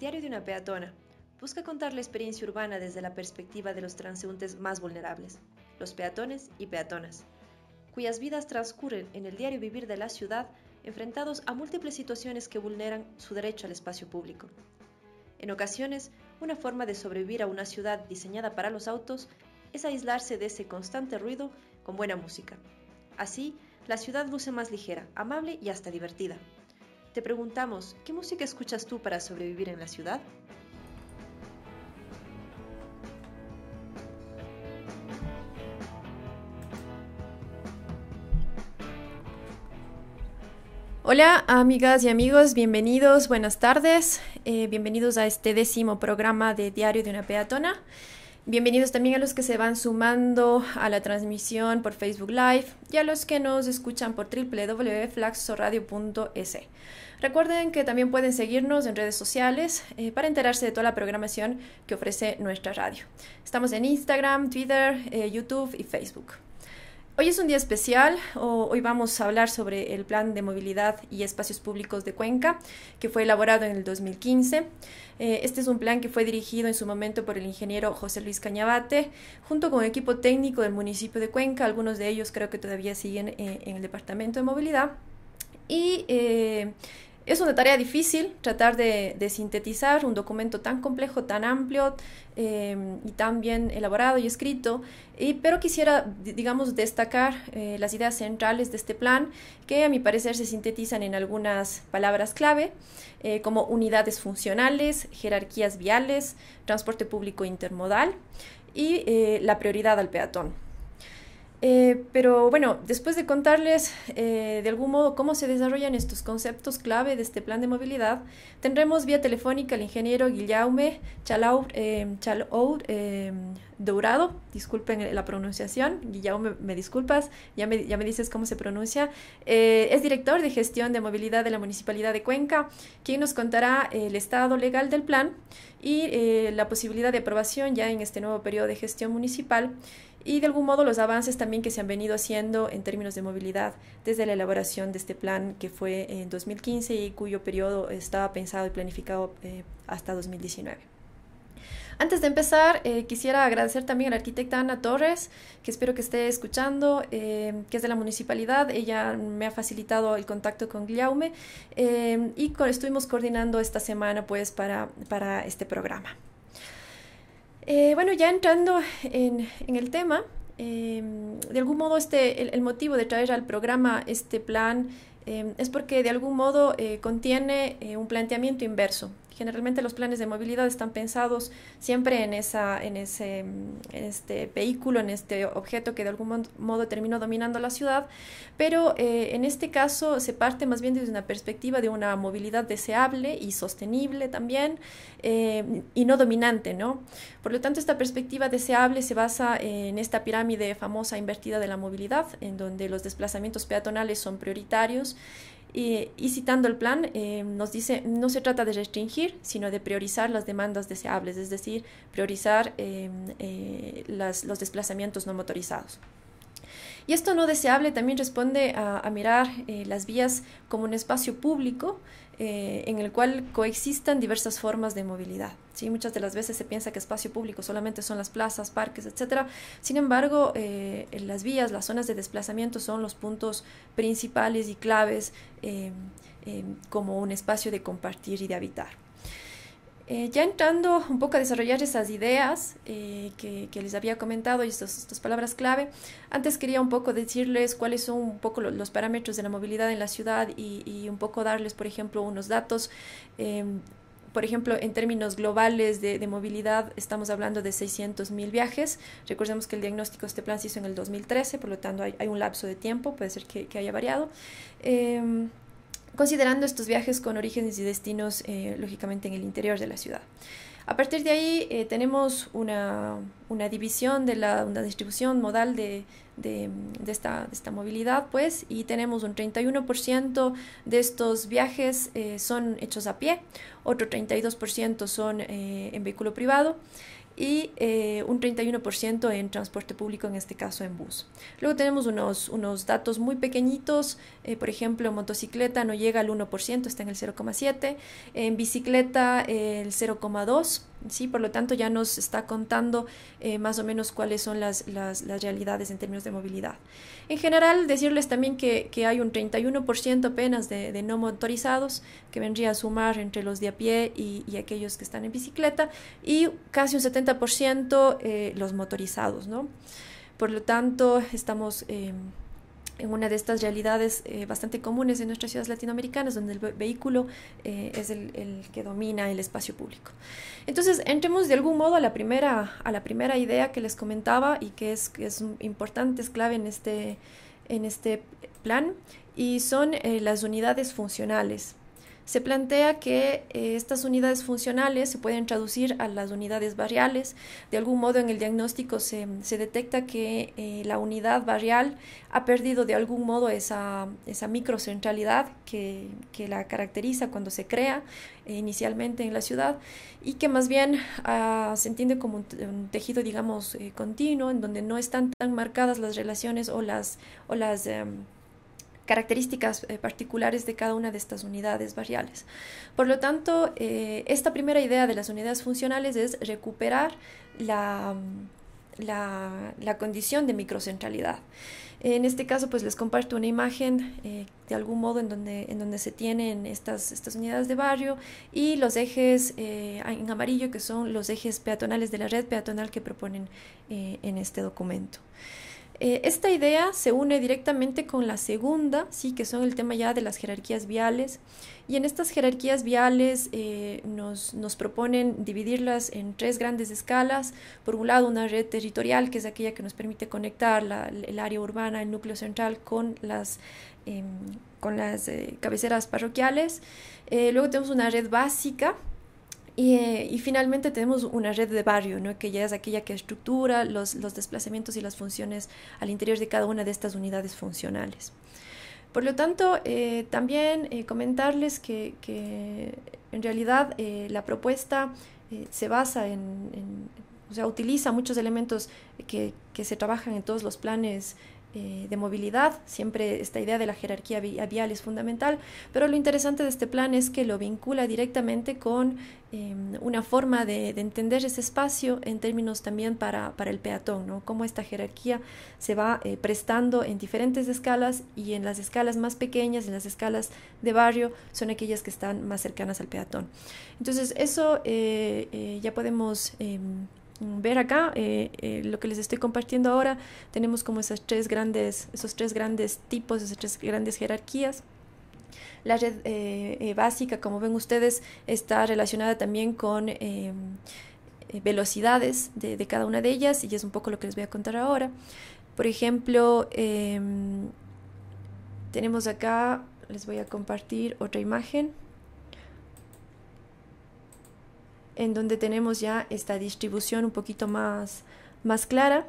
Diario de una peatona. Busca contar la experiencia urbana desde la perspectiva de los transeúntes más vulnerables, los peatones y peatonas, cuyas vidas transcurren en el diario vivir de la ciudad enfrentados a múltiples situaciones que vulneran su derecho al espacio público. En ocasiones, una forma de sobrevivir a una ciudad diseñada para los autos es aislarse de ese constante ruido con buena música. Así, la ciudad luce más ligera, amable y hasta divertida. Te preguntamos, ¿qué música escuchas tú para sobrevivir en la ciudad? Hola amigas y amigos, bienvenidos, buenas tardes, eh, bienvenidos a este décimo programa de Diario de una Peatona. Bienvenidos también a los que se van sumando a la transmisión por Facebook Live y a los que nos escuchan por www.flaxoradio.es. Recuerden que también pueden seguirnos en redes sociales eh, para enterarse de toda la programación que ofrece nuestra radio. Estamos en Instagram, Twitter, eh, YouTube y Facebook. Hoy es un día especial. Hoy vamos a hablar sobre el Plan de Movilidad y Espacios Públicos de Cuenca, que fue elaborado en el 2015. Eh, este es un plan que fue dirigido en su momento por el ingeniero José Luis Cañabate, junto con el equipo técnico del municipio de Cuenca. Algunos de ellos creo que todavía siguen eh, en el Departamento de Movilidad. Y eh, es una tarea difícil tratar de, sintetizar un documento tan complejo, tan amplio em, y tan bien elaborado y escrito, pero quisiera, digamos, destacar eh, las ideas centrales de este plan, que a mi parecer se sintetizan en algunas palabras clave, eh, como unidades funcionales, jerarquías viales, transporte público intermodal y eh, la prioridad al peatón. Eh, pero bueno, después de contarles eh, de algún modo cómo se desarrollan estos conceptos clave de este plan de movilidad, tendremos vía telefónica al ingeniero Guillaume Chalaur, eh, eh Dourado, disculpen la pronunciación, Guillaume, me disculpas, ya me, ya me dices cómo se pronuncia, es director de gestión de movilidad de la Municipalidad de Cuenca, quien nos contará el estado legal del plan y la posibilidad de aprobación ya en este nuevo periodo de gestión municipal y de algún modo los avances también que se han venido haciendo en términos de movilidad desde la elaboración de este plan que fue en 2015 y cuyo periodo estaba pensado y planificado eh, hasta 2019. Antes de empezar, eh, quisiera agradecer también a la arquitecta Ana Torres, que espero que esté escuchando, eh, que es de la municipalidad. Ella me ha facilitado el contacto con Guillaume y estuvimos coordinando esta semana pues para, para este programa. Eh, bueno, ya entrando en, el tema, em, de algún modo este, el, motivo de traer al programa este plan em, es porque de algún modo eh, contiene eh, un planteamiento inverso Generalmente los planes de movilidad están pensados siempre en, esa, en, ese, en este vehículo, en este objeto que de algún modo terminó dominando la ciudad, pero eh, en este caso se parte más bien desde una perspectiva de una movilidad deseable y sostenible también eh, y no dominante, ¿no? Por lo tanto, esta perspectiva deseable se basa en esta pirámide famosa invertida de la movilidad, en donde los desplazamientos peatonales son prioritarios y, citando el plan, eh, nos dice, no se trata de restringir, sino de priorizar las demandas deseables, es decir, priorizar eh, eh, los desplazamientos no motorizados. Y esto no deseable también responde a, mirar las vías como un espacio público en el cual coexistan diversas formas de movilidad. ¿sí? Muchas de las veces se piensa que espacio público solamente son las plazas, parques, etc. Sin embargo, las vías, las zonas de desplazamiento son los puntos principales y claves Em, em, como un espacio de compartir y de habitar. Eh, ya entrando un poco a desarrollar esas ideas eh, que, les había comentado y estas palabras clave, antes quería un poco decirles cuáles son un poco los, parámetros de la movilidad en la ciudad y, un poco darles, por ejemplo, unos datos. Em, por ejemplo, en términos globales de, movilidad, estamos hablando de 600 mil viajes. Recordemos que el diagnóstico de este plan se hizo en el 2013, por lo tanto hay, un lapso de tiempo, puede ser que, haya variado. Considerando estos viajes con orígenes y destinos, eh, lógicamente, en el interior de la ciudad. A partir de ahí eh, tenemos una, una, división de la una distribución modal de, de, esta, esta, movilidad, pues, y tenemos un 31% de estos viajes eh, son hechos a pie, otro 32% son en vehículo privado y eh, un 31% en transporte público, en este caso en bus. Luego tenemos unos, unos datos muy pequeñitos, eh, por ejemplo, motocicleta no llega al 1%, está en el 0,7%, en bicicleta el 0,2%, ¿sí? por lo tanto ya nos está contando eh, más o menos cuáles son las, las, realidades en términos de movilidad. En general, decirles también que, que hay un 31% apenas de, no motorizados, que vendría a sumar entre los de a pie y, aquellos que están en bicicleta, y casi un 70% eh, los motorizados. ¿no? Por lo tanto, estamos... Eh, en una de estas realidades eh, bastante comunes en nuestras ciudades latinoamericanas, donde el vehículo eh, es el, que domina el espacio público. Entonces, entremos de algún modo a la primera, a la primera idea que les comentaba y que es, que es importante, es clave en este, en este plan, y son eh, las unidades funcionales se plantea que eh, estas unidades funcionales se pueden traducir a las unidades barriales. De algún modo en el diagnóstico se, se detecta que eh, la unidad barrial ha perdido de algún modo esa, esa microcentralidad que, que la caracteriza cuando se crea eh, inicialmente en la ciudad y que más bien uh, se entiende como un, tejido, digamos, continuo, en donde no están tan marcadas las relaciones o las... O las um, características eh, particulares de cada una de estas unidades barriales. Por lo tanto, eh, esta primera idea de las unidades funcionales es recuperar la, la, condición de microcentralidad. En este caso, pues les comparto una imagen eh, de algún modo en donde, en donde se tienen estas, estas unidades de barrio y los ejes en amarillo, que son los ejes peatonales de la red peatonal que proponen eh, en este documento. Eh, esta idea se une directamente con la segunda, sí, que son el tema ya de las jerarquías viales. Y en estas jerarquías viales eh, nos, proponen dividirlas en tres grandes escalas. Por un lado, una red territorial, que es aquella que nos permite conectar el área urbana, el núcleo central, con las, eh, con las eh, cabeceras parroquiales. Luego tenemos una red básica, y, eh, y, finalmente tenemos una red de barrio, ¿no? que ya es aquella que estructura los, los, desplazamientos y las funciones al interior de cada una de estas unidades funcionales. Por lo tanto, eh, también eh, comentarles que, que, en realidad eh, la propuesta se basa en, en, o sea, utiliza muchos elementos que, que se trabajan en todos los planes eh, de movilidad, siempre esta idea de la jerarquía vial es fundamental, pero lo interesante de este plan es que lo vincula directamente con eh, una forma de, de, entender ese espacio en términos también para, para el peatón, ¿no? cómo esta jerarquía se va eh, prestando en diferentes escalas y en las escalas más pequeñas, en las escalas de barrio, son aquellas que están más cercanas al peatón. Entonces, eso eh, ya podemos em, ver acá eh, eh, lo que les estoy compartiendo ahora tenemos como esas tres grandes esos tres grandes tipos esas tres grandes jerarquías. La red eh, básica como ven ustedes está relacionada también con velocidades de, de, cada una de ellas y es un poco lo que les voy a contar ahora. Por ejemplo em, tenemos acá les voy a compartir otra imagen en donde tenemos ya esta distribución un poquito más, más clara.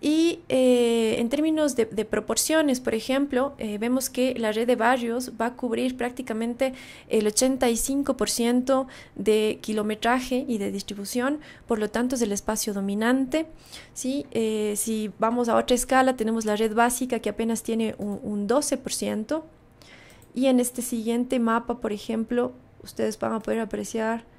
Y eh, en términos de, proporciones, por ejemplo, eh, vemos que la red de barrios va a cubrir prácticamente el 85% de kilometraje y de distribución, por lo tanto es el espacio dominante. ¿sí? Eh, si vamos a otra escala, tenemos la red básica que apenas tiene un, un 12%. Y en este siguiente mapa, por ejemplo, ustedes van a poder apreciar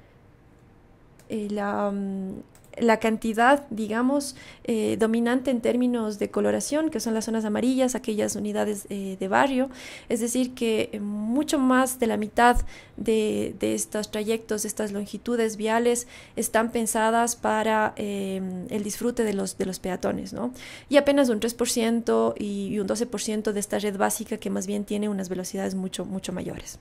eh, la, um, la, cantidad, digamos, eh, dominante en términos de coloración, que son las zonas amarillas, aquellas unidades eh, de barrio. Es decir, que mucho más de la mitad de, de estos trayectos, de estas longitudes viales, están pensadas para eh, el disfrute de los, de los peatones. ¿no? Y apenas un 3% y, y un 12% de esta red básica que más bien tiene unas velocidades mucho, mucho mayores.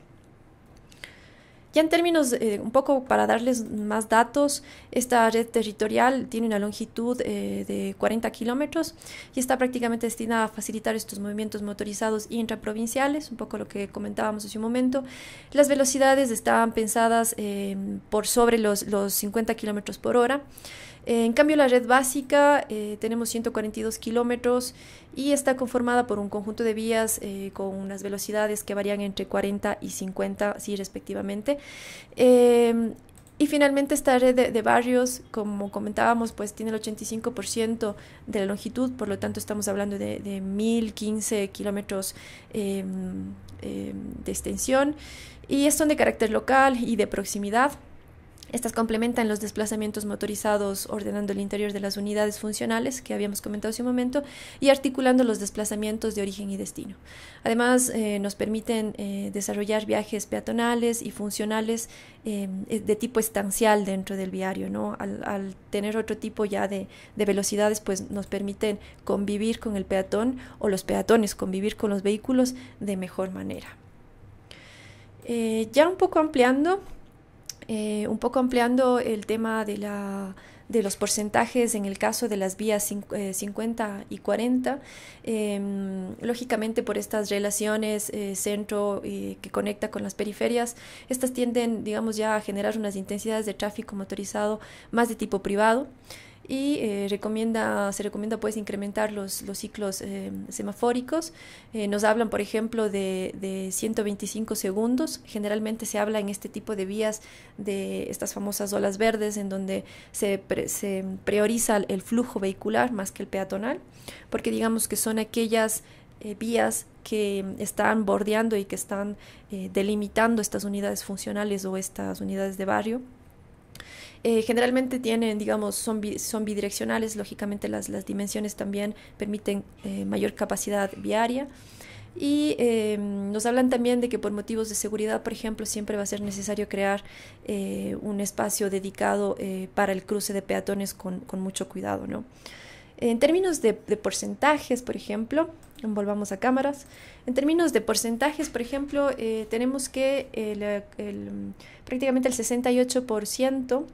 Ya en términos, eh, un poco para darles más datos, esta red territorial tiene una longitud eh, de 40 kilómetros y está prácticamente destinada a facilitar estos movimientos motorizados intraprovinciales, un poco lo que comentábamos hace un momento. Las velocidades estaban pensadas eh, por sobre los, los 50 kilómetros por hora. En cambio, la red básica eh, tenemos 142 kilómetros y está conformada por un conjunto de vías eh, con unas velocidades que varían entre 40 y 50, sí, respectivamente. Eh, Y finalmente esta red de, barrios, como comentábamos, pues tiene el 85% de la longitud, por lo tanto estamos hablando de, de 1015 kilómetros em, em, de extensión y son de carácter local y de proximidad. Estas complementan los desplazamientos motorizados ordenando el interior de las unidades funcionales que habíamos comentado hace un momento y articulando los desplazamientos de origen y destino. Además, eh, nos permiten eh, desarrollar viajes peatonales y funcionales eh, de tipo estancial dentro del viario. ¿no? Al, tener otro tipo ya de, de, velocidades, pues nos permiten convivir con el peatón o los peatones convivir con los vehículos de mejor manera. ya un poco ampliando eh, un poco ampliando el tema de, la, de los porcentajes en el caso de las vías 50 eh, y 40, em, lógicamente por estas relaciones eh, centro que conecta con las periferias, estas tienden, digamos, ya a generar unas intensidades de tráfico motorizado más de tipo privado y eh, recomienda, se recomienda pues incrementar los, los ciclos eh, semafóricos. Eh, nos hablan, por ejemplo, de, de, 125 segundos. Generalmente se habla en este tipo de vías de estas famosas olas verdes en donde se, se prioriza el flujo vehicular más que el peatonal, porque digamos que son aquellas vías que están bordeando y que están delimitando estas unidades funcionales o estas unidades de barrio eh, generalmente tienen, digamos, son, bidireccionales, lógicamente las, dimensiones también permiten eh, mayor capacidad viaria. Y em, nos hablan también de que por motivos de seguridad, por ejemplo, siempre va a ser necesario crear eh, un espacio dedicado para el cruce de peatones con, mucho cuidado. ¿no? En términos de, porcentajes, por ejemplo, volvamos a cámaras, en términos de porcentajes, por ejemplo, tenemos que el, prácticamente el 68%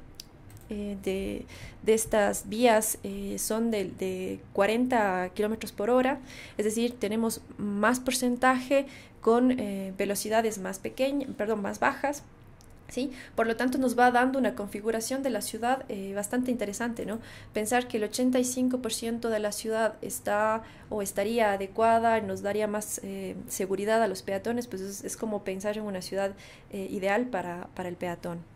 eh, de, de, estas vías eh, son de, de 40 kilómetros por hora, es decir, tenemos más porcentaje con eh, velocidades más pequeñas, perdón, más bajas. ¿Sí? Por lo tanto, nos va dando una configuración de la ciudad bastante interesante, ¿no? Pensar que el 85% de la ciudad está o estaría adecuada, nos daría más seguridad a los peatones, pues es, es, como pensar en una ciudad ideal para, para el peatón.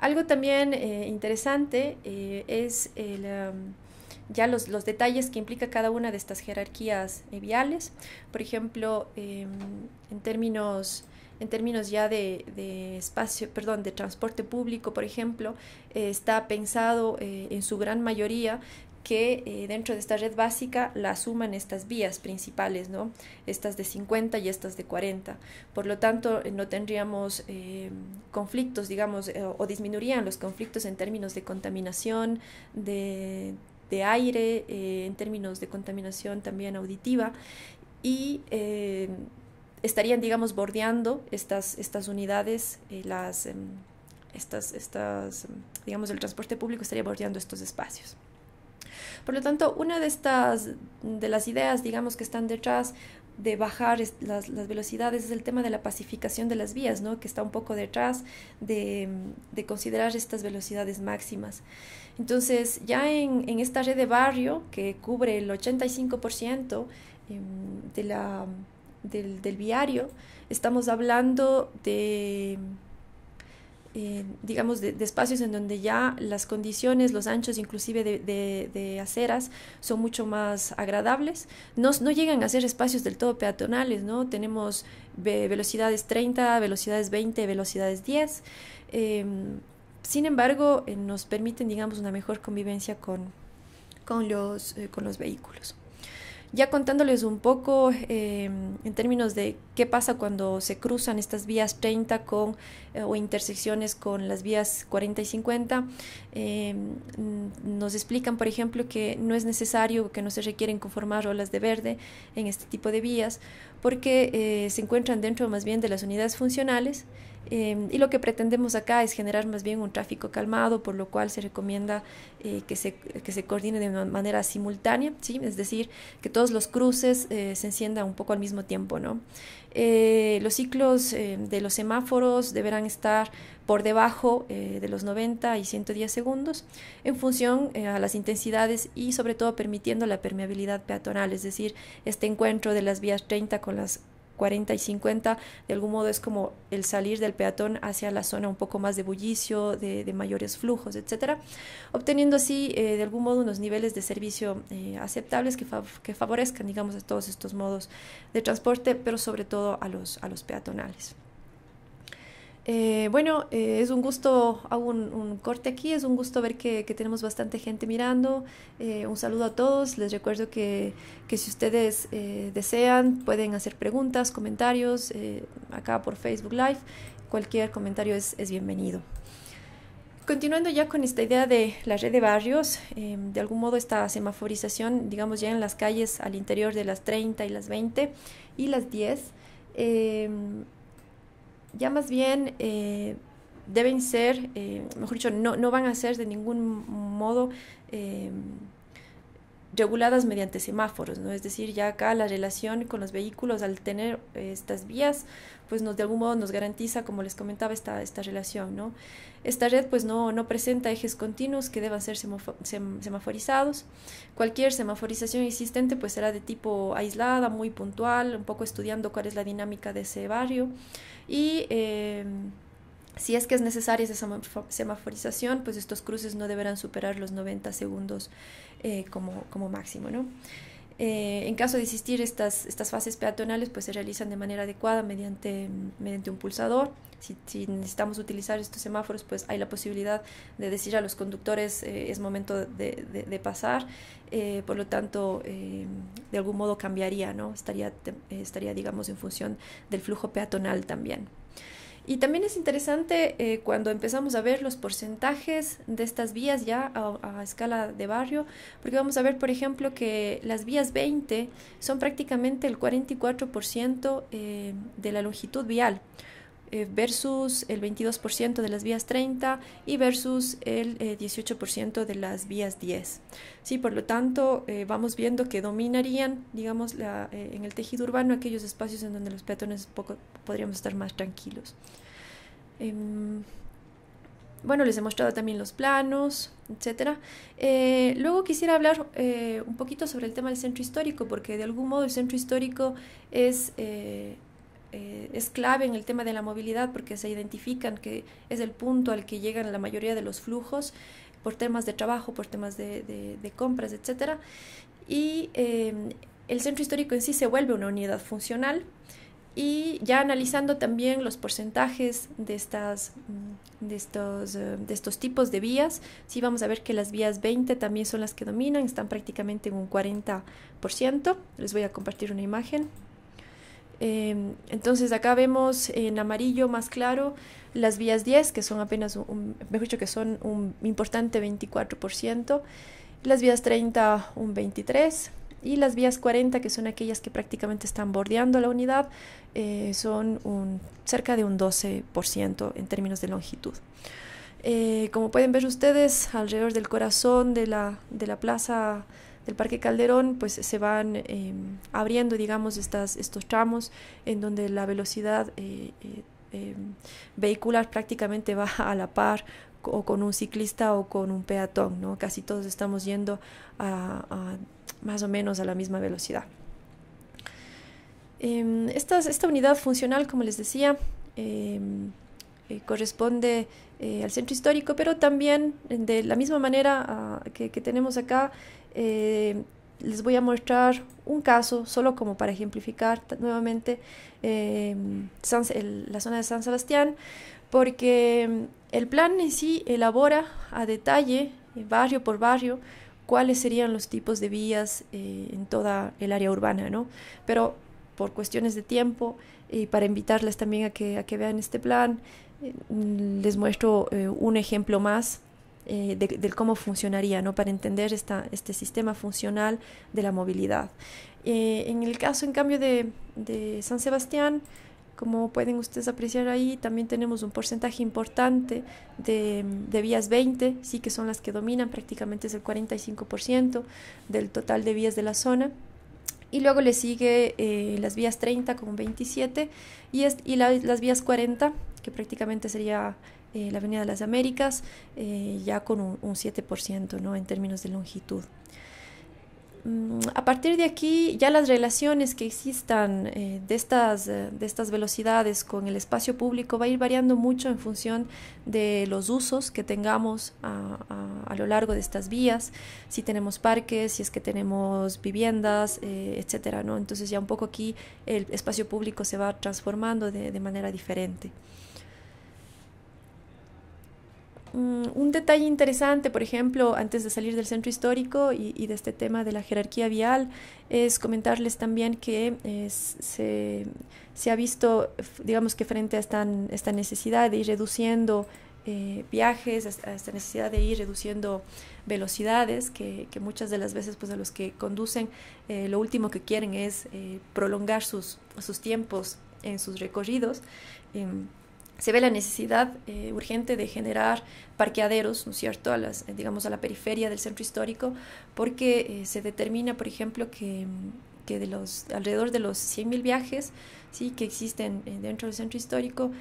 Algo también eh, interesante eh, es um, ya los, los, detalles que implica cada una de estas jerarquías eh, viales. Por ejemplo, em, en términos en términos ya de, de, espacio, perdón, de transporte público, por ejemplo, está pensado en su gran mayoría que eh, dentro de esta red básica la suman estas vías principales, ¿no? Estas de 50 y estas de 40. Por lo tanto, no tendríamos eh, conflictos, digamos, eh, o disminuirían los conflictos en términos de contaminación, de, de aire, en términos de contaminación también auditiva y estarían, digamos, bordeando estas, estas unidades, las, em, estas, estas, digamos, el transporte público estaría bordeando estos espacios. Por lo tanto, una de estas, de las ideas, digamos, que están detrás de bajar las, las, velocidades es el tema de la pacificación de las vías, ¿no? que está un poco detrás de, de considerar estas velocidades máximas. Entonces, ya en, en, esta red de barrio, que cubre el 85% em, de la, del, del viario, estamos hablando de eh, digamos, de, espacios en donde ya las condiciones, los anchos inclusive de, aceras son mucho más agradables. No, no, llegan a ser espacios del todo peatonales, ¿no? Tenemos velocidades 30, velocidades 20, velocidades 10. Em, sin embargo, eh, nos permiten, digamos, una mejor convivencia con, con, los, eh, con los vehículos. Ya contándoles un poco em, en términos de qué pasa cuando se cruzan estas vías 30 con, eh, o intersecciones con las vías 40 y 50, em, nos explican, por ejemplo, que no es necesario, que no se requieren conformar olas de verde en este tipo de vías, porque eh, se encuentran dentro más bien de las unidades funcionales Em, y lo que pretendemos acá es generar más bien un tráfico calmado, por lo cual se recomienda eh, que, se, que se coordine de una manera simultánea, ¿sí? es decir, que todos los cruces eh, se enciendan un poco al mismo tiempo. ¿no? Eh, los ciclos de los semáforos deberán estar por debajo de los 90 y 110 segundos en función a las intensidades y sobre todo permitiendo la permeabilidad peatonal, es decir, este encuentro de las vías 30 con las 40 y 50, de algún modo es como el salir del peatón hacia la zona un poco más de bullicio, de, mayores flujos, etcétera, obteniendo así eh, de algún modo unos niveles de servicio eh, aceptables que, que, favorezcan, digamos, a todos estos modos de transporte, pero sobre todo a los, a los peatonales. Eh, bueno, eh, es un gusto, hago un, corte aquí, es un gusto ver que, tenemos bastante gente mirando. Eh, un saludo a todos, les recuerdo que, si ustedes desean pueden hacer preguntas, comentarios acá por Facebook Live, cualquier comentario es, bienvenido. Continuando ya con esta idea de la red de barrios, de algún modo esta semaforización, digamos ya en las calles al interior de las 30 y las 20 y las 10, ya más bien eh, deben ser, eh, mejor dicho, no, no, van a ser de ningún modo eh, reguladas mediante semáforos, ¿no? Es decir, ya acá la relación con los vehículos al tener estas vías, pues nos de algún modo nos garantiza, como les comentaba, esta, esta relación, ¿no? Esta red pues no, no presenta ejes continuos que deban ser semaforizados. Cualquier semaforización existente pues será de tipo aislada, muy puntual, un poco estudiando cuál es la dinámica de ese barrio y eh, si es que es necesaria esa semaforización, pues estos cruces no deberán superar los 90 segundos eh, como, máximo. ¿no? Eh, en caso de existir estas, estas fases peatonales, pues se realizan de manera adecuada mediante, mediante un pulsador. Si, necesitamos utilizar estos semáforos, pues hay la posibilidad de decir a los conductores es momento de, de, pasar. por lo tanto, de algún modo cambiaría, ¿no? Estaría, estaría, digamos, en función del flujo peatonal también. Y también es interesante eh, cuando empezamos a ver los porcentajes de estas vías ya a, escala de barrio, porque vamos a ver, por ejemplo, que las vías 20 son prácticamente el 44% eh, de la longitud vial. Eh, versus el 22% de las vías 30 y versus el 18% eh, de las vías 10. Sí, por lo tanto, vamos viendo que dominarían, digamos, la, en el tejido urbano aquellos espacios en donde los peatones poco, podríamos estar más tranquilos. Em, bueno, les he mostrado también los planos, etc. luego quisiera hablar un poquito sobre el tema del centro histórico, porque de algún modo el centro histórico es eh, es clave en el tema de la movilidad porque se identifican que es el punto al que llegan la mayoría de los flujos por temas de trabajo, por temas de, compras, etc. Y eh, el centro histórico en sí se vuelve una unidad funcional y ya analizando también los porcentajes de, estas, mm, de, estos, eh, de estos tipos de vías, sí vamos a ver que las vías 20 también son las que dominan, están prácticamente en un 40%. Les voy a compartir una imagen. Em, entonces acá vemos en amarillo más claro las vías 10, que son apenas, un, mejor dicho, que son un importante 24%, las vías 30 un 23%, y las vías 40, que son aquellas que prácticamente están bordeando la unidad, eh, son un, cerca de un 12% en términos de longitud. Eh, como pueden ver ustedes, alrededor del corazón de la, de la plaza del Parque Calderón, pues se van em, abriendo, digamos, estas, estos tramos en donde la velocidad eh, em, vehicular prácticamente va a la par o con un ciclista o con un peatón, ¿no? Casi todos estamos yendo a, más o menos a la misma velocidad. Em, esta, esta unidad funcional, como les decía, eh, corresponde al centro histórico, pero también de la misma manera ah, que, tenemos acá, eh, les voy a mostrar un caso, solo como para ejemplificar nuevamente eh, la zona de San Sebastián, porque el plan en sí elabora a detalle, eh, barrio por barrio, cuáles serían los tipos de vías en toda el área urbana, ¿no? Pero por cuestiones de tiempo y para invitarles también a que, a que vean este plan, les muestro un ejemplo más eh, de, cómo funcionaría, ¿no? para entender esta, este sistema funcional de la movilidad. Eh, en el caso, en cambio, de, de, San Sebastián, como pueden ustedes apreciar ahí, también tenemos un porcentaje importante de, vías 20, sí que son las que dominan, prácticamente es el 45% del total de vías de la zona. Y luego le sigue eh, las vías 30 con 27 y, y las vías 40, que prácticamente sería eh, la Avenida de las Américas, eh, ya con un, 7% ¿no? en términos de longitud. Mm, a partir de aquí, ya las relaciones que existan eh, de, estas, eh, de estas velocidades con el espacio público va a ir variando mucho en función de los usos que tengamos a, a, lo largo de estas vías, si tenemos parques, si es que tenemos viviendas, eh, etcétera, ¿no? Entonces ya un poco aquí el espacio público se va transformando de, de manera diferente. Mm, un detalle interesante, por ejemplo, antes de salir del centro histórico y, de este tema de la jerarquía vial, es comentarles también que se, se, ha visto, digamos que frente a esta, necesidad de ir reduciendo eh, viajes, a esta necesidad de ir reduciendo velocidades, que, muchas de las veces pues a los que conducen eh, lo último que quieren es eh, prolongar sus, sus tiempos en sus recorridos. Se ve la necesidad eh, urgente de generar parqueaderos, ¿no es cierto?, a las, eh, digamos, a la periferia del centro histórico, porque eh, se determina, por ejemplo, que, que, de los, alrededor de los 100.000 viajes ¿sí? que existen dentro del centro histórico,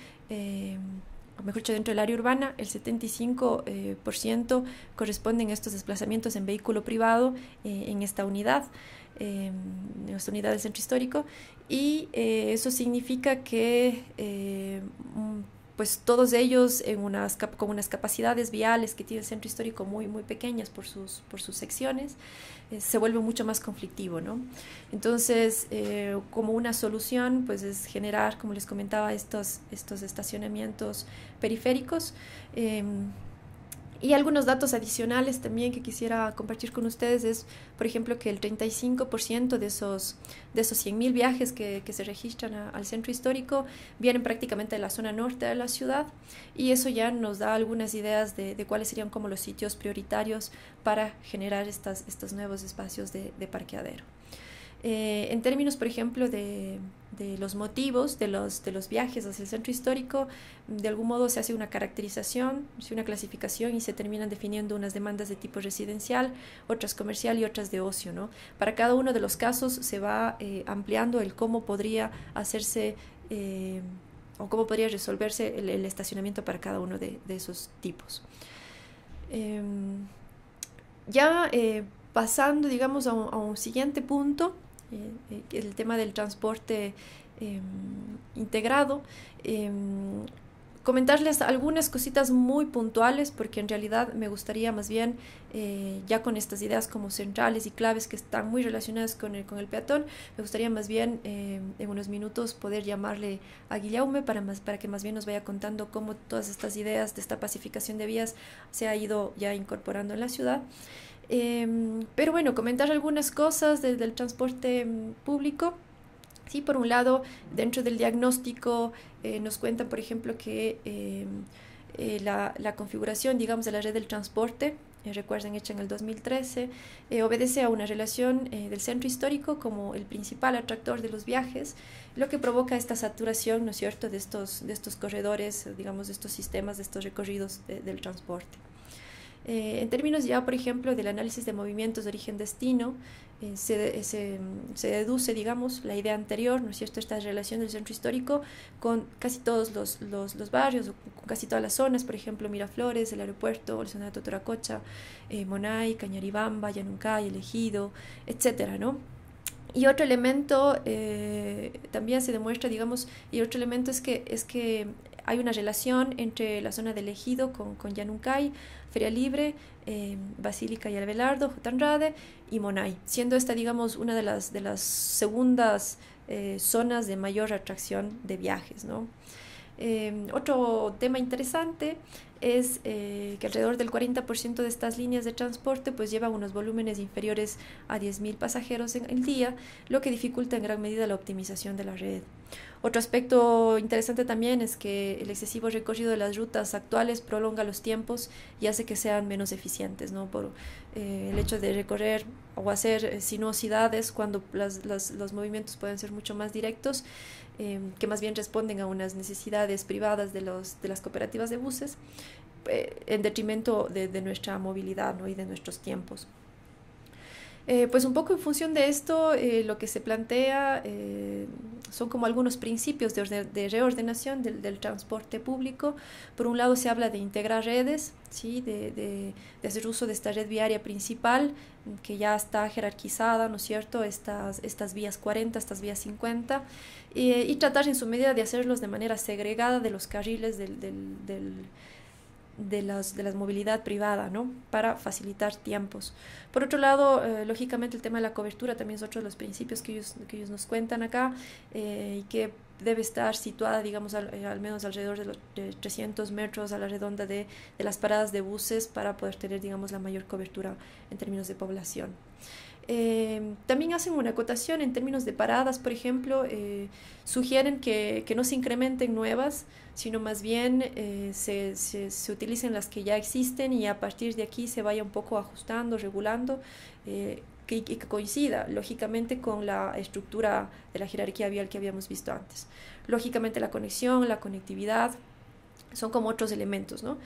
mejor dicho, dentro del área urbana, el 75% corresponden a estos desplazamientos en vehículo privado en esta unidad. en esta unidad del centro histórico y eh, eso significa que eh, pues todos ellos con unas capacidades viales que tiene el centro histórico muy, muy pequeñas por sus, por sus secciones, eh, se vuelve mucho más conflictivo, ¿no? Entonces, como una solución, pues es generar, como les comentaba, estos, estos estacionamientos periféricos em, y algunos datos adicionales también que quisiera compartir con ustedes es, por ejemplo, que el 35% de esos, de esos 100.000 viajes que, que, se registran al centro histórico vienen prácticamente de la zona norte de la ciudad y eso ya nos da algunas ideas de, de cuáles serían como los sitios prioritarios para generar estas, estos nuevos espacios de, de parqueadero. Eh, en términos, por ejemplo, de, de, los motivos de los, de los viajes hacia el centro histórico, de algún modo se hace una caracterización, una clasificación y se terminan definiendo unas demandas de tipo residencial, otras comercial y otras de ocio. ¿no? Para cada uno de los casos se va eh, ampliando el cómo podría hacerse eh, o cómo podría resolverse el, estacionamiento para cada uno de, de esos tipos. Em, ya pasando, digamos, a un siguiente punto, eh, eh, el tema del transporte em, integrado. Em, comentarles algunas cositas muy puntuales porque en realidad me gustaría más bien eh, ya con estas ideas como centrales y claves que están muy relacionadas con el, con el peatón me gustaría más bien em, en unos minutos poder llamarle a Guillaume para, más, para que más bien nos vaya contando cómo todas estas ideas de esta pacificación de vías se ha ido ya incorporando en la ciudad Em, pero bueno, comentar algunas cosas desde el transporte em, público. Sí, por un lado, dentro del diagnóstico eh, nos cuenta, por ejemplo, que em, eh, la, la, configuración, digamos, de la red del transporte, eh, recuerden, hecha en el 2013, obedece a una relación del centro histórico como el principal atractor de los viajes, lo que provoca esta saturación, ¿no es cierto?, de estos, de estos corredores, digamos, de estos sistemas, de estos recorridos de, del transporte. Eh, en términos ya, por ejemplo, del análisis de movimientos de origen-destino, eh, se, se, se, deduce, digamos, la idea anterior, ¿no es cierto?, esta relación del centro histórico con casi todos los, los, los barrios, con casi todas las zonas, por ejemplo, Miraflores, el aeropuerto, el zona de Totoracocha, eh, Monay, Cañaribamba, Yanuncay, Elegido, etcétera, ¿no? Y otro elemento eh, también se demuestra, digamos, y otro elemento es que, es que hay una relación entre la zona del ejido con, con Yanuncay, Feria Libre, eh, Basílica y Albelardo, Jotanrade y Monay, siendo esta, digamos, una de las, de las segundas eh, zonas de mayor atracción de viajes, ¿no? Eh, otro tema interesante es eh, que alrededor del 40% de estas líneas de transporte pues llevan unos volúmenes inferiores a 10.000 pasajeros en el día, lo que dificulta en gran medida la optimización de la red. Otro aspecto interesante también es que el excesivo recorrido de las rutas actuales prolonga los tiempos y hace que sean menos eficientes, ¿no? Por eh, el hecho de recorrer o hacer eh, sinuosidades cuando las, las, los movimientos pueden ser mucho más directos, eh, que más bien responden a unas necesidades privadas de, los, de las cooperativas de buses, eh, en detrimento de, de, nuestra movilidad ¿no? y de nuestros tiempos. Eh, pues un poco en función de esto, eh, lo que se plantea eh, son como algunos principios de, reordenación del, transporte público. Por un lado se habla de integrar redes, ¿sí? de, hacer uso de esta red viaria principal, que ya está jerarquizada, ¿no es cierto?, estas, estas vías 40, estas vías 50, y tratar en su medida de hacerlos de manera segregada de los carriles del de, las, de la movilidad privada, ¿no? Para facilitar tiempos. Por otro lado, eh, lógicamente el tema de la cobertura también es otro de los principios que ellos, que ellos nos cuentan acá eh, y que debe estar situada, digamos, al, eh, al menos alrededor de, los, 300 metros a la redonda de, de, las paradas de buses para poder tener, digamos, la mayor cobertura en términos de población. Eh, también hacen una acotación en términos de paradas, por ejemplo, eh, sugieren que, no se incrementen nuevas, sino más bien eh, se, se, utilicen las que ya existen y a partir de aquí se vaya un poco ajustando, regulando, que, que, coincida, lógicamente, con la estructura de la jerarquía vial que habíamos visto antes. Lógicamente, la conexión, la conectividad, son como otros elementos, ¿no?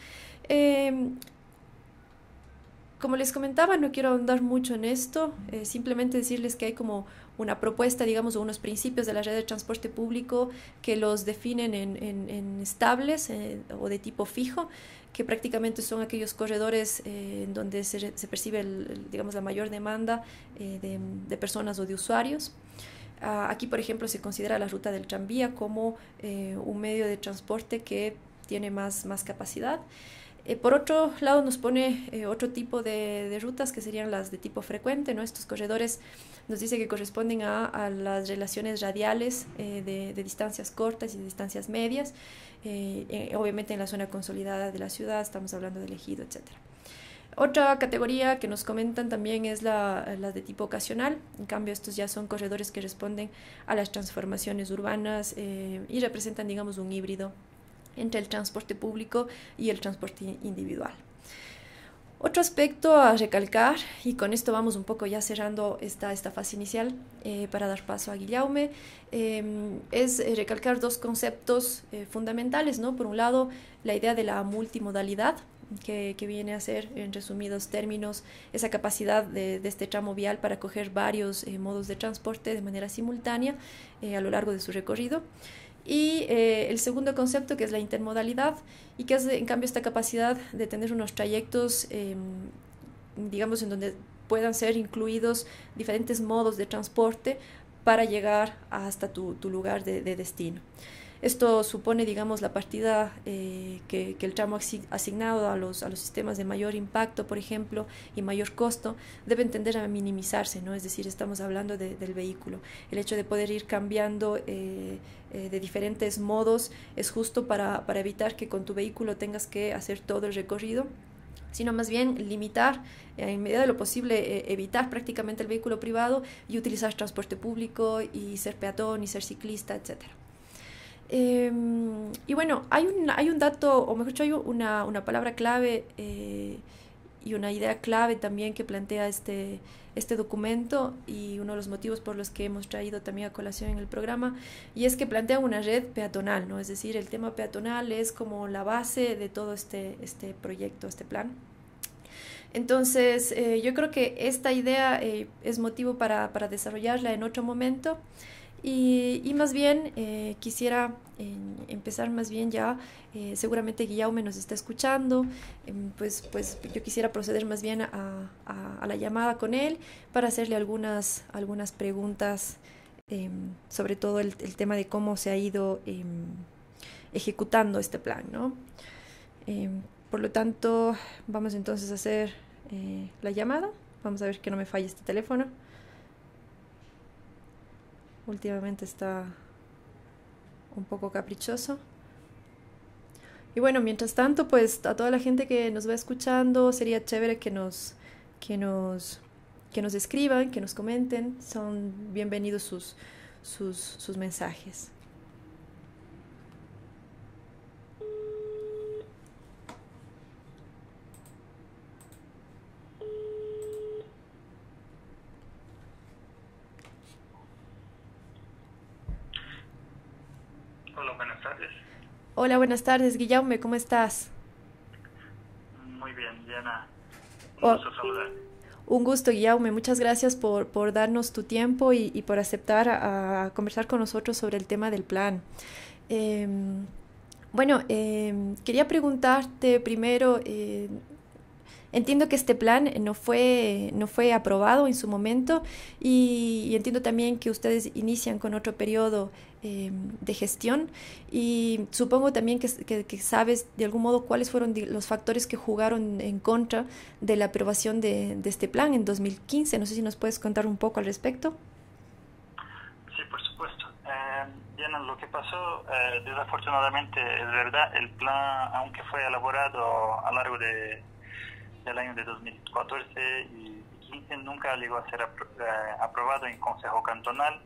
Como les comentaba, no quiero ahondar mucho en esto, eh, simplemente decirles que hay como una propuesta, digamos, o unos principios de la red de transporte público que los definen en, estables eh, o de tipo fijo, que prácticamente son aquellos corredores eh, en donde se, percibe, digamos, la mayor demanda de, personas o de usuarios. Ah, aquí, por ejemplo, se considera la ruta del tranvía como un medio de transporte que tiene más, más capacidad. Eh, por otro lado, nos pone eh, otro tipo de, rutas que serían las de tipo frecuente, ¿no? Estos corredores nos dice que corresponden a, las relaciones radiales eh, de, distancias cortas y de distancias medias, obviamente en la zona consolidada de la ciudad, estamos hablando de ejido, etc. Otra categoría que nos comentan también es la, de tipo ocasional. En cambio, estos ya son corredores que responden a las transformaciones urbanas y representan, digamos, un híbrido entre el transporte público y el transporte individual. Otro aspecto a recalcar, y con esto vamos un poco ya cerrando esta, esta fase inicial eh, para dar paso a Guillaume, em, es eh, recalcar dos conceptos eh, fundamentales. ¿no? Por un lado, la idea de la multimodalidad, que, que, viene a ser, en resumidos términos, esa capacidad de, de este tramo vial para coger varios modos de transporte de manera simultánea a lo largo de su recorrido. Y eh, el segundo concepto que es la intermodalidad y que es en cambio esta capacidad de tener unos trayectos, em, digamos, en donde puedan ser incluidos diferentes modos de transporte para llegar hasta tu, tu lugar de, de destino. Esto supone, digamos, la partida eh, que, el tramo asignado a los, a los sistemas de mayor impacto, por ejemplo, y mayor costo, debe tender a minimizarse, ¿no? Es decir, estamos hablando del vehículo. El hecho de poder ir cambiando eh, eh, de diferentes modos es justo para, para evitar que con tu vehículo tengas que hacer todo el recorrido sino más bien limitar en medida de lo posible, evitar prácticamente el vehículo privado y utilizar transporte público y ser peatón y ser ciclista, etcétera. Em, y bueno, hay un, hay un dato, o mejor dicho, hay una, una palabra clave eh, y una idea clave también que plantea este, este documento y uno de los motivos por los que hemos traído también a colación en el programa, y es que plantea una red peatonal, ¿no? Es decir, el tema peatonal es como la base de todo este, este proyecto, este plan. Entonces, eh, yo creo que esta idea eh, es motivo para, para desarrollarla en otro momento. Y, más bien eh, quisiera empezar más bien ya, eh, seguramente Guillaume nos está escuchando, em, pues, pues yo quisiera proceder más bien a, la llamada con él para hacerle algunas, algunas preguntas, em, sobre todo el, el, tema de cómo se ha ido em, ejecutando este plan. ¿no? por lo tanto, vamos entonces a hacer eh, la llamada, vamos a ver que no me falle este teléfono últimamente está un poco caprichoso. Y bueno, mientras tanto, pues a toda la gente que nos va escuchando, sería chévere que nos, que nos, que nos escriban, que nos comenten. Son bienvenidos sus, sus, sus mensajes. Hola, buenas tardes, Guillaume, ¿cómo estás? Muy bien, Diana. Un oh, Un gusto, Guillaume. Muchas gracias por, por darnos tu tiempo y, por aceptar a, conversar con nosotros sobre el tema del plan. Em, bueno, em, quería preguntarte primero, eh, entiendo que este plan no fue, no fue aprobado en su momento y, entiendo también que ustedes inician con otro periodo em, de gestión y supongo también que, sabes de algún modo cuáles fueron los factores que jugaron en contra de la aprobación de, este plan en 2015. No sé si nos puedes contar un poco al respecto. Sí, por supuesto. Eh, lo que pasó, eh, desafortunadamente, es verdad, el plan, aunque fue elaborado a largo de del año de 2014 y 2015 nunca llegó a ser eh, aprobado en Consejo Cantonal,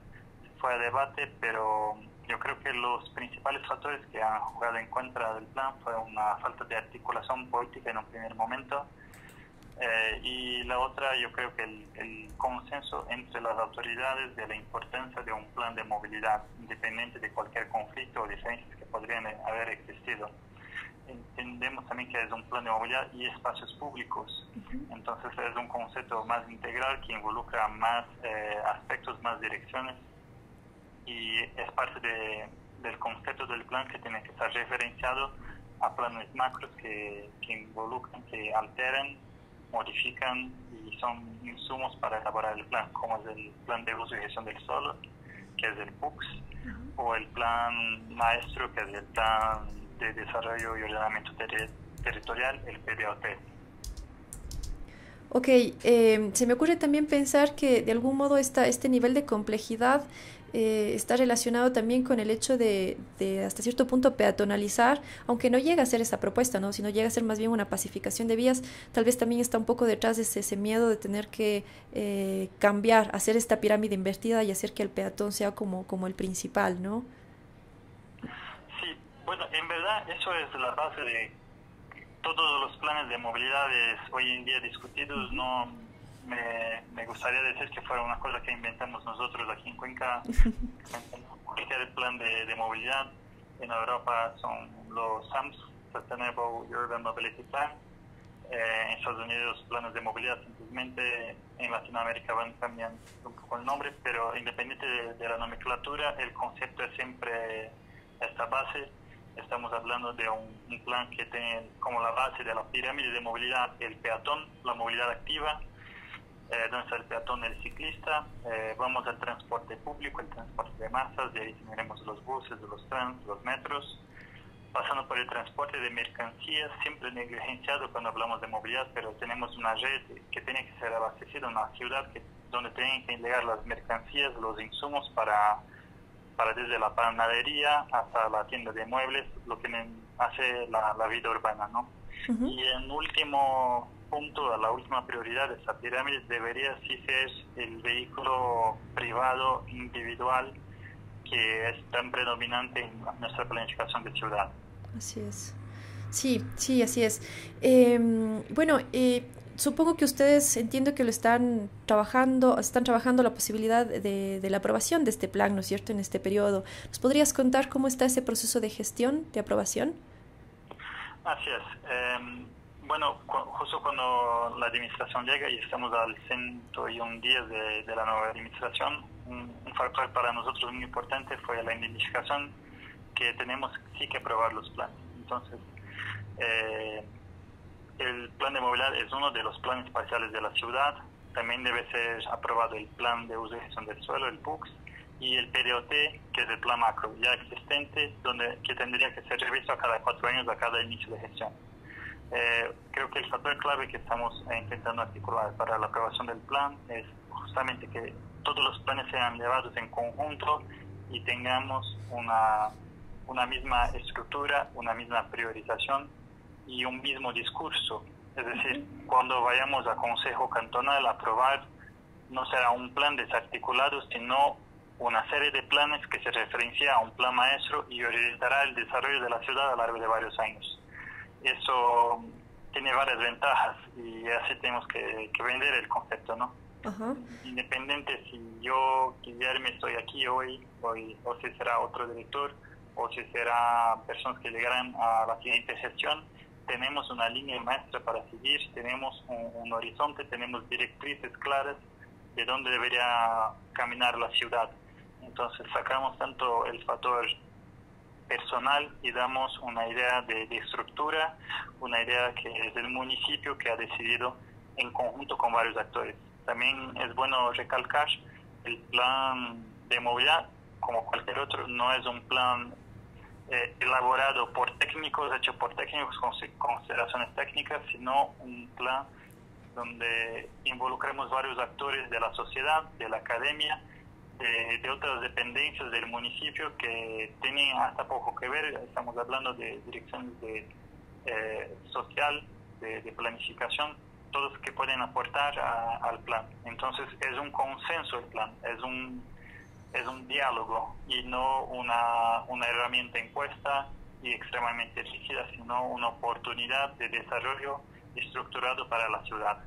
fue a debate, pero yo creo que los principales factores que han jugado en contra del plan fue una falta de articulación política en un primer momento eh, y la otra yo creo que el, el, consenso entre las autoridades de la importancia de un plan de movilidad independiente de cualquier conflicto o diferencias que podrían haber existido entendemos también que es un plan de movilidad y espacios públicos. Entonces es un concepto más integral que involucra más eh, aspectos, más direcciones. Y es parte de, del concepto del plan que tiene que estar referenciado a planes macros que, que involucran, que alteran, modifican y son insumos para elaborar el plan, como es el plan de uso y gestión del suelo, que es el PUCS, o el plan maestro, que es el plan de Desarrollo y Ordenamiento Territorial, el PDOT. Ok, eh, se me ocurre también pensar que de algún modo esta, este nivel de complejidad eh, está relacionado también con el hecho de, hasta cierto punto peatonalizar, aunque no llega a ser esa propuesta, ¿no? sino llega a ser más bien una pacificación de vías, tal vez también está un poco detrás de ese, miedo de tener que eh, cambiar, hacer esta pirámide invertida y hacer que el peatón sea como, como el principal, ¿no? Bueno, en verdad eso es la base de todos los planes de movilidad hoy en día discutidos. No me, gustaría decir que fuera una cosa que inventamos nosotros aquí en Cuenca. el plan de, movilidad en Europa son los SAMS, Sustainable Urban Mobility Plan. Eh, en Estados Unidos planes de movilidad simplemente en Latinoamérica van cambiando un poco el nombre, pero independiente de, de la nomenclatura, el concepto es siempre esta base Estamos hablando de un, plan que tiene como la base de la pirámide de movilidad el peatón, la movilidad activa, eh, donde está el peatón, el ciclista, eh, vamos al transporte público, el transporte de masas, de ahí tendremos los buses, los trans, los metros, pasando por el transporte de mercancías, siempre negligenciado cuando hablamos de movilidad, pero tenemos una red que tiene que ser abastecida, una ciudad que, donde tienen que llegar las mercancías, los insumos para para desde la panadería hasta la tienda de muebles, lo que hace la, vida urbana, ¿no? Y en último punto, la última prioridad de esta pirámide debería sí ser el vehículo privado individual que es tan predominante en nuestra planificación de ciudad. Así es. Sí, sí, así es. Em, bueno, eh, supongo que ustedes entiendo que lo están trabajando, están trabajando la posibilidad de, la aprobación de este plan, ¿no es cierto?, en este periodo. ¿Nos podrías contar cómo está ese proceso de gestión, de aprobación? Así es. Em, bueno, justo cuando la administración llega y estamos al 101 días de, de la nueva administración, un, factor para nosotros muy importante fue la identificación que tenemos sí que aprobar los planes. Entonces, eh, el plan de movilidad es uno de los planes parciales de la ciudad. También debe ser aprobado el plan de uso y gestión del suelo, el PUCS, y el PDOT, que es el plan macro ya existente, donde que tendría que ser revisto a cada cuatro años a cada inicio de gestión. Eh, creo que el factor clave que estamos intentando articular para la aprobación del plan es justamente que todos los planes sean llevados en conjunto y tengamos una, una misma estructura, una misma priorización y un mismo discurso. Es decir, cuando vayamos a Consejo Cantonal a aprobar, no será un plan desarticulado, sino una serie de planes que se referencia a un plan maestro y orientará el desarrollo de la ciudad a lo largo de varios años. Eso tiene varias ventajas y así tenemos que, vender el concepto, ¿no? Independiente si yo, Guillermo, estoy aquí hoy, hoy, o si será otro director, o si será personas que llegarán a la siguiente gestión, tenemos una línea maestra para seguir, tenemos un, horizonte, tenemos directrices claras de dónde debería caminar la ciudad. Entonces sacamos tanto el factor personal y damos una idea de, de, estructura, una idea que es del municipio que ha decidido en conjunto con varios actores. También es bueno recalcar el plan de movilidad, como cualquier otro, no es un plan eh, elaborado por técnicos, hecho por técnicos con consideraciones técnicas, sino un plan donde involucremos varios actores de la sociedad, de la academia, de, otras dependencias del municipio que tienen hasta poco que ver, estamos hablando de direcciones de eh, social, de, planificación, todos que pueden aportar al plan. Entonces es un consenso el plan, es un es un diálogo y no una, una herramienta impuesta y extremadamente rígida, sino una oportunidad de desarrollo estructurado para la ciudad.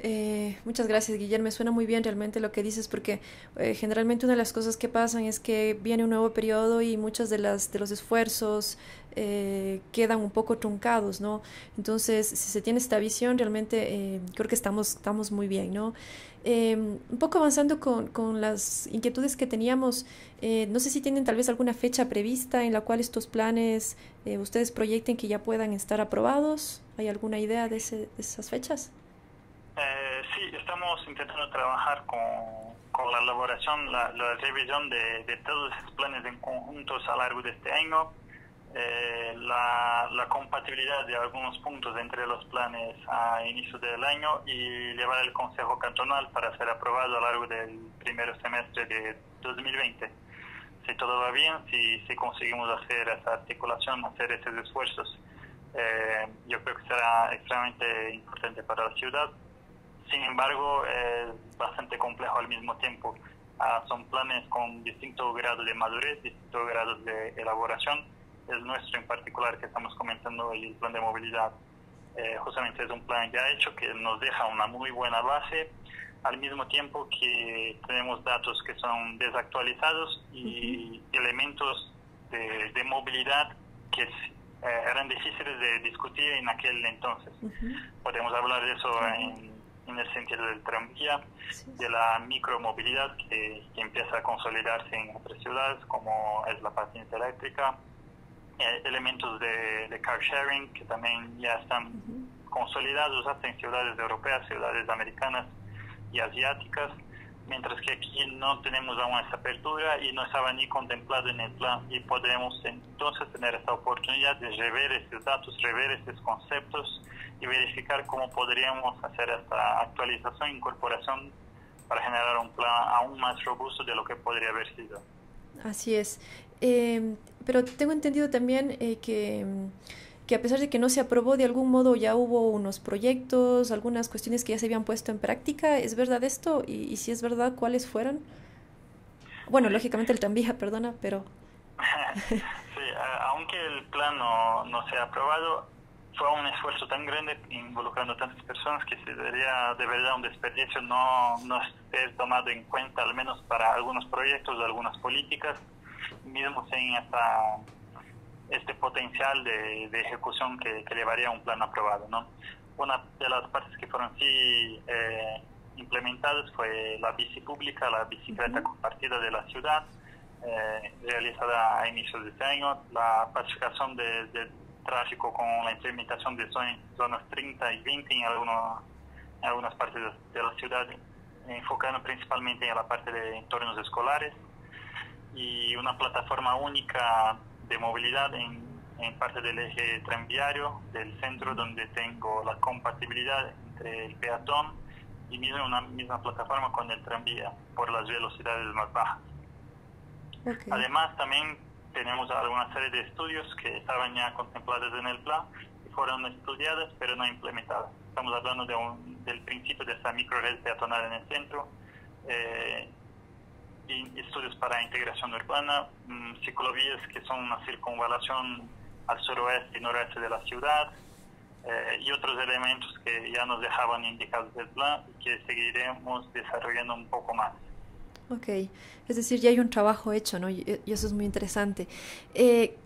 Eh, muchas gracias, Guillermo. Suena muy bien realmente lo que dices, porque eh, generalmente una de las cosas que pasan es que viene un nuevo periodo y muchos de, las, de los esfuerzos eh, quedan un poco truncados, ¿no? Entonces, si se tiene esta visión, realmente creo que estamos, estamos muy bien, ¿no? un poco avanzando con, con, las inquietudes que teníamos, no sé si tienen tal vez alguna fecha prevista en la cual estos planes ustedes proyecten que ya puedan estar aprobados. ¿Hay alguna idea de, ese, de esas fechas? Eh, sí, estamos intentando trabajar con, con la elaboración, la, revisión de, de, todos esos planes en conjuntos a lo largo de este año, eh, la, compatibilidad de algunos puntos entre los planes a inicio del año y llevar el Consejo Cantonal para ser aprobado a lo largo del primer semestre de 2020. Si todo va bien, si, si conseguimos hacer esa articulación, hacer esos esfuerzos, eh, yo creo que será extremadamente importante para la ciudad sin embargo, es bastante complejo al mismo tiempo. Ah, son planes con distintos grados de madurez, distintos grados de elaboración. El nuestro en particular que estamos comentando hoy, el plan de movilidad, eh, justamente es un plan ya hecho que nos deja una muy buena base, al mismo tiempo que tenemos datos que son desactualizados y elementos de, movilidad que eh, eran difíciles de discutir en aquel entonces. Podemos hablar de eso en en el sentido del tranvía, de la micromovilidad que, que, empieza a consolidarse en otras ciudades, como es la patineta eléctrica, eh, elementos de, de, car sharing que también ya están consolidados hasta en ciudades europeas, ciudades americanas y asiáticas, mientras que aquí no tenemos aún esa apertura y no estaba ni contemplado en el plan y podremos entonces tener esta oportunidad de rever estos datos, rever estos conceptos y verificar cómo podríamos hacer esta actualización incorporación para generar un plan aún más robusto de lo que podría haber sido. Así es. Eh, pero tengo entendido también eh, que, que, a pesar de que no se aprobó, de algún modo ya hubo unos proyectos, algunas cuestiones que ya se habían puesto en práctica. ¿Es verdad esto? Y, si es verdad, ¿cuáles fueron? Bueno, lógicamente el tranvía, perdona, pero... sí, aunque el plan no, no se ha aprobado, fue un esfuerzo tan grande involucrando tantas personas que se debería de verdad un desperdicio no, no ser tomado en cuenta al menos para algunos proyectos, algunas políticas, mismo sin esta, este potencial de, ejecución que, que, llevaría a un plan aprobado. ¿no? Una de las partes que fueron sí eh, implementadas fue la bici pública, la bicicleta compartida de la ciudad, eh, realizada a inicios de este año, la pacificación de tráfico con la implementación de zonas 30 y 20 en, algunos, en algunas partes de la ciudad, enfocando principalmente en la parte de entornos escolares y una plataforma única de movilidad en, en parte del eje tranviario del centro donde tengo la compatibilidad entre el peatón y mismo una misma plataforma con el tranvía por las velocidades más bajas. Además también tenemos alguna serie de estudios que estaban ya contemplados en el plan y fueron estudiadas pero no implementadas. Estamos hablando de del principio de esa microred peatonal en el centro, eh, estudios para integración urbana, mm, ciclovías que son una circunvalación al suroeste y noroeste de la ciudad, eh, y otros elementos que ya nos dejaban indicados del plan y que seguiremos desarrollando un poco más. Ok, es decir, ya hay un trabajo hecho, ¿no? Y, eso es muy interesante. Eh,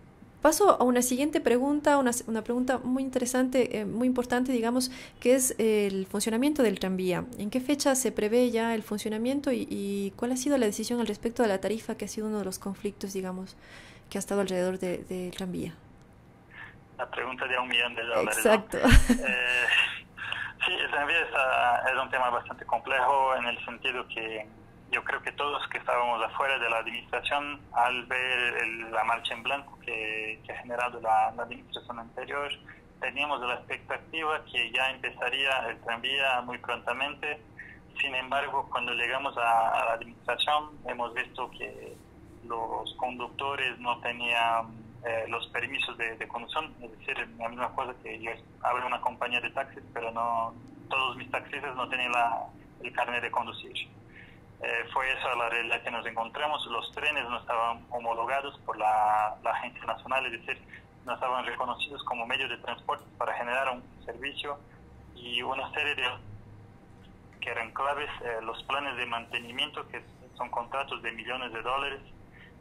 Paso a una siguiente pregunta, una, una pregunta muy interesante, eh, muy importante, digamos, que es el funcionamiento del tranvía. ¿En qué fecha se prevé ya el funcionamiento y, cuál ha sido la decisión al respecto de la tarifa, que ha sido uno de los conflictos, digamos, que ha estado alrededor del de, tranvía? La pregunta de un millón de dólares. Exacto. Eh, sí, el tranvía es un tema bastante complejo en el sentido que yo creo que todos que estábamos afuera de la administración, al ver la marcha en blanco que, ha generado la, administración anterior, teníamos la expectativa que ya empezaría el tranvía muy prontamente. Sin embargo, cuando llegamos a, la administración, hemos visto que los conductores no tenían eh, los permisos de, conducción, es decir, la misma cosa que yo abro una compañía de taxis, pero no todos mis taxistas no tenían la, el carnet de conducir. Eh, fue esa la realidad que nos encontramos. Los trenes no estaban homologados por la, Agencia Nacional, es decir, no estaban reconocidos como medios de transporte para generar un servicio y una serie de que eran claves, eh, los planes de mantenimiento, que son contratos de millones de dólares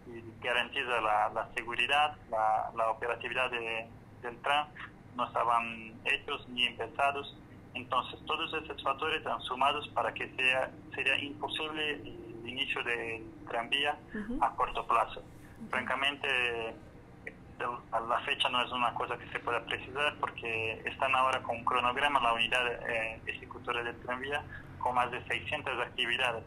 y garantiza la, seguridad, la, operatividad del tren, no estaban hechos ni empezados entonces, todos esos factores han sumados para que sea sería imposible el inicio del tranvía a corto plazo. Francamente, la fecha no es una cosa que se pueda precisar porque están ahora con un cronograma la unidad eh, ejecutora del tranvía con más de 600 actividades.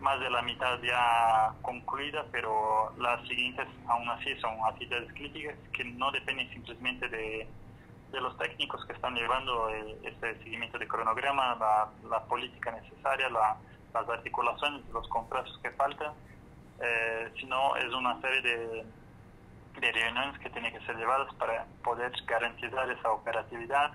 Más de la mitad ya concluida, pero las siguientes aún así son actividades críticas que no dependen simplemente de de los técnicos que están llevando este seguimiento de cronograma, la, política necesaria, las articulaciones, los contratos que faltan, eh, sino es una serie de, de reuniones que tienen que ser llevadas para poder garantizar esa operatividad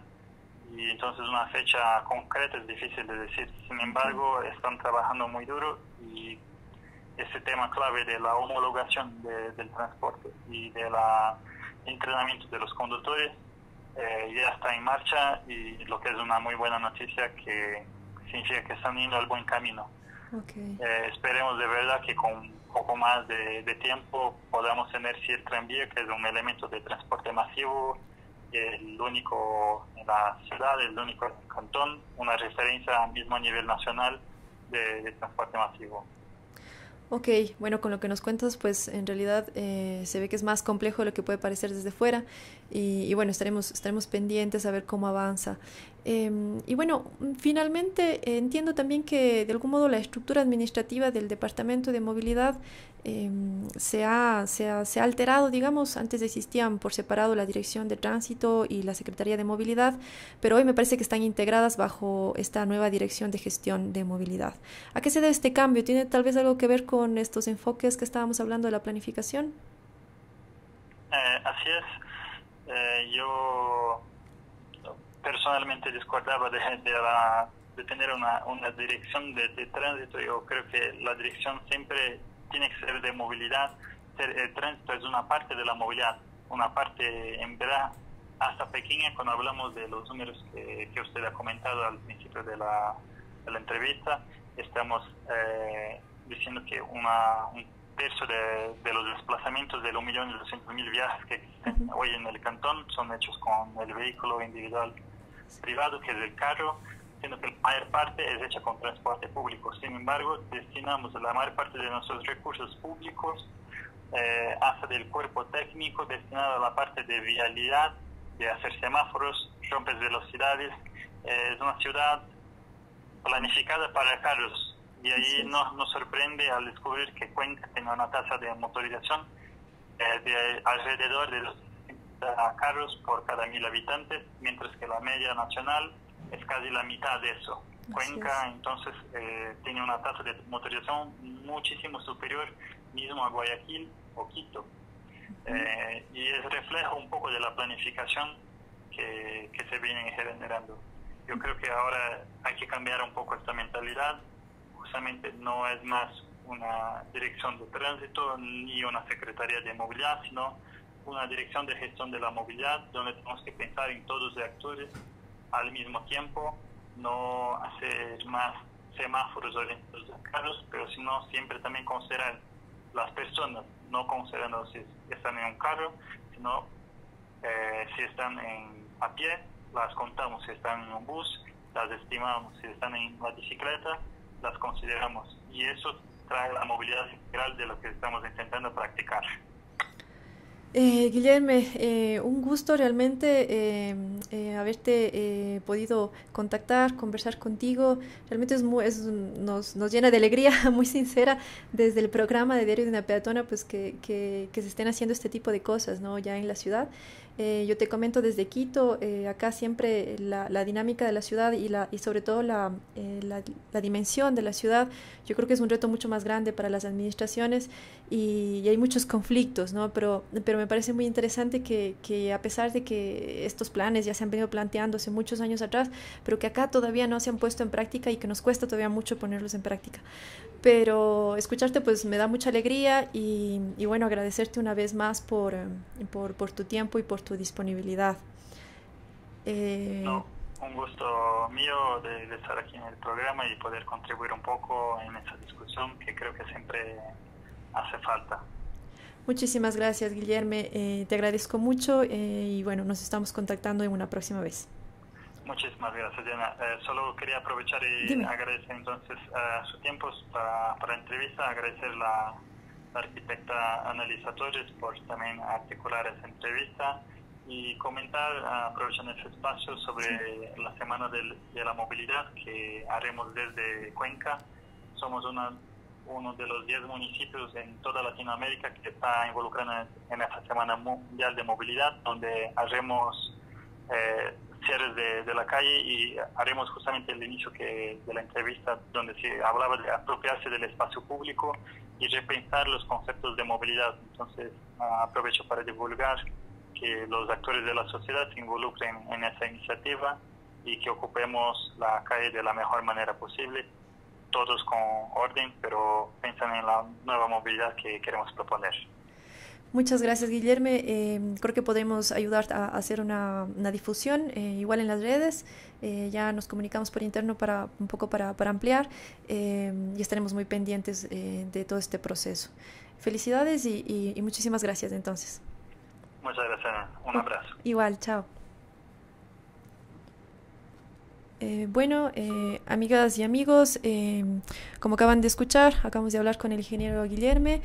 y entonces una fecha concreta es difícil de decir. Sin embargo, están trabajando muy duro y ese tema clave de la homologación del transporte y del entrenamiento de los conductores eh, ya está en marcha y lo que es una muy buena noticia que significa que están yendo al buen camino. Eh, esperemos de verdad que con un poco más de, tiempo podamos tener el tranvía, que es un elemento de transporte masivo, el único en la ciudad, el único en el cantón, una referencia mismo a nivel nacional de transporte masivo. Ok, bueno, con lo que nos cuentas, pues en realidad eh, se ve que es más complejo de lo que puede parecer desde fuera y, bueno, estaremos, estaremos pendientes a ver cómo avanza. Em, y bueno, finalmente eh, entiendo también que de algún modo la estructura administrativa del Departamento de Movilidad em, se, ha, se, ha, se, ha, alterado, digamos, antes existían por separado la Dirección de Tránsito y la Secretaría de Movilidad, pero hoy me parece que están integradas bajo esta nueva Dirección de Gestión de Movilidad. ¿A qué se debe este cambio? ¿Tiene tal vez algo que ver con estos enfoques que estábamos hablando de la planificación? Eh, así es. Eh, yo personalmente discordaba de, de, tener una, una dirección de, tránsito. Yo creo que la dirección siempre tiene que ser de movilidad. El tránsito es una parte de la movilidad, una parte en verdad hasta pequeña cuando hablamos de los números que, que usted ha comentado al principio de la, de la entrevista. Estamos eh, diciendo que una, un tercio de, de, los desplazamientos de los millones de mil viajes que existen hoy en el cantón son hechos con el vehículo individual privado, que es el carro, siendo que la mayor parte es hecha con transporte público. Sin embargo, destinamos la mayor parte de nuestros recursos públicos eh, hasta del cuerpo técnico destinado a la parte de vialidad, de hacer semáforos, rompes velocidades. Eh, es una ciudad planificada para carros y ahí nos, nos sorprende al descubrir que Cuenca tiene una tasa de motorización eh, de alrededor de los carros por cada mil habitantes, mientras que la media nacional es casi la mitad de eso. Cuenca entonces eh, tiene una tasa de motorización muchísimo superior mismo a Guayaquil o Quito. Eh, y es reflejo un poco de la planificación que, que se viene generando. Yo creo que ahora hay que cambiar un poco esta mentalidad. Justamente no es más una dirección de tránsito ni una secretaría de movilidad, sino una dirección de gestión de la movilidad donde tenemos que pensar en todos los actores al mismo tiempo, no hacer más semáforos orientados a carros, pero sino siempre también considerar las personas, no considerando si están en un carro, sino eh, si están en, a pie, las contamos, si están en un bus, las estimamos, si están en la bicicleta, las consideramos. Y eso trae la movilidad integral de lo que estamos intentando practicar. Eh, Guillermo, eh, un gusto realmente eh, eh, haberte eh, podido contactar, conversar contigo. Realmente es, muy, es nos, nos, llena de alegría, muy sincera, desde el programa de Diario de una Peatona, pues que, que, que, se estén haciendo este tipo de cosas ¿no? ya en la ciudad. Eh, yo te comento desde Quito, eh, acá siempre la, la, dinámica de la ciudad y, la, y sobre todo la, eh, la, dimensión de la ciudad, yo creo que es un reto mucho más grande para las administraciones y, y hay muchos conflictos, ¿no? Pero, pero me parece muy interesante que, que, a pesar de que estos planes ya se han venido planteando hace muchos años atrás, pero que acá todavía no se han puesto en práctica y que nos cuesta todavía mucho ponerlos en práctica. Pero escucharte pues me da mucha alegría y, y bueno, agradecerte una vez más por, por, por tu tiempo y por tu disponibilidad. Eh... No, un gusto mío de, de, estar aquí en el programa y poder contribuir un poco en esa discusión que creo que siempre hace falta. Muchísimas gracias, Guillermo. Eh, te agradezco mucho eh, y bueno, nos estamos contactando en una próxima vez. Muchísimas gracias, Diana. Eh, solo quería aprovechar y Dime. agradecer entonces uh, su tiempo para, para la entrevista, agradecer la, la arquitecta Annalisa Torres por también articular esa entrevista y comentar, aprovechando este espacio, sobre la Semana de, de, la Movilidad que haremos desde Cuenca. Somos una, uno de los 10 municipios en toda Latinoamérica que está involucrado en, esta Semana Mundial de Movilidad, donde haremos eh, cierres de, la calle y haremos justamente el inicio que, de la entrevista donde se hablaba de apropiarse del espacio público y repensar los conceptos de movilidad. Entonces, aprovecho para divulgar que los actores de la sociedad se involucren en esa iniciativa y que ocupemos la calle de la mejor manera posible, todos con orden, pero pensando en la nueva movilidad que queremos proponer. Muchas gracias, Guillermo. Eh, creo que podemos ayudar a, hacer una, una difusión, eh, igual en las redes. Eh, ya nos comunicamos por interno para un poco para, para ampliar y estaremos muy pendientes de todo este proceso. Felicidades y, y, y muchísimas gracias entonces. Muchas gracias. Un abrazo. Igual, chao. Eh, bueno, eh, amigas y amigos, eh, como acaban de escuchar, acabamos de hablar con el ingeniero Guillerme.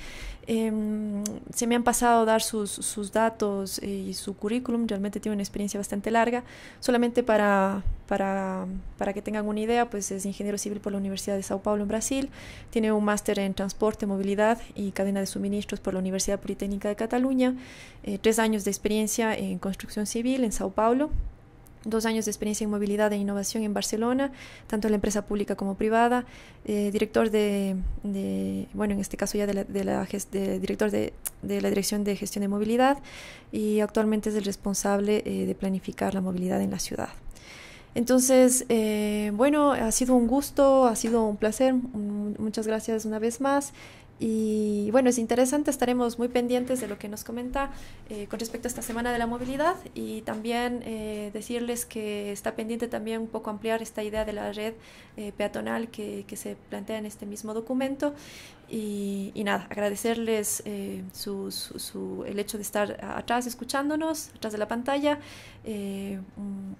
se me han pasado a dar sus, sus datos y su currículum, realmente tiene una experiencia bastante larga. Solamente para, para, para, que tengan una idea, pues es ingeniero civil por la Universidad de Sao Paulo en Brasil, tiene un máster en transporte, movilidad y cadena de suministros por la Universidad Politécnica de Cataluña, tres años de experiencia en construcción civil en Sao Paulo dos años de experiencia en movilidad e innovación en Barcelona, tanto en la empresa pública como privada, eh, director de, de, bueno, en este caso ya de la, de la de, director de, la Dirección de Gestión de Movilidad y actualmente es el responsable eh, de planificar la movilidad en la ciudad. Entonces, eh, bueno, ha sido un gusto, ha sido un placer, muchas gracias una vez más. Y bueno, es interesante, estaremos muy pendientes de lo que nos comenta eh, con respecto a esta Semana de la Movilidad y también eh, decirles que está pendiente también un poco ampliar esta idea de la red eh, peatonal que, que, se plantea en este mismo documento. Y, y nada, agradecerles eh, su, su, su, el hecho de estar atrás escuchándonos, atrás de la pantalla.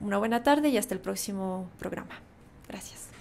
Una buena tarde y hasta el próximo programa. Gracias.